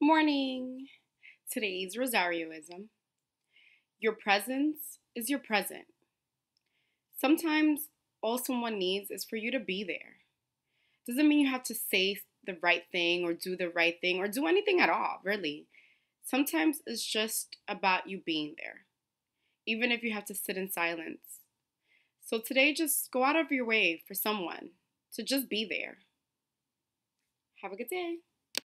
Morning. Today's Rosarioism. Your presence is your present. Sometimes all someone needs is for you to be there. Doesn't mean you have to say the right thing or do the right thing or do anything at all, really. Sometimes it's just about you being there, even if you have to sit in silence. So today, just go out of your way for someone to just be there. Have a good day.